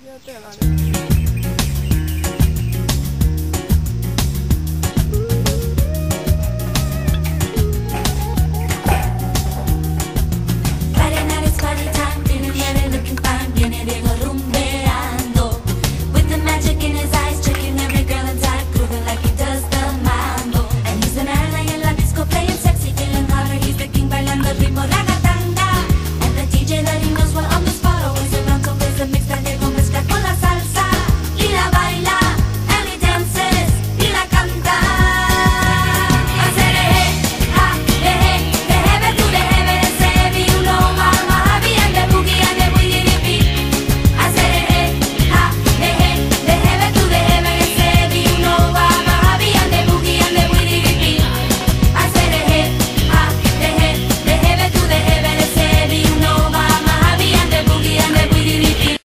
不要在了。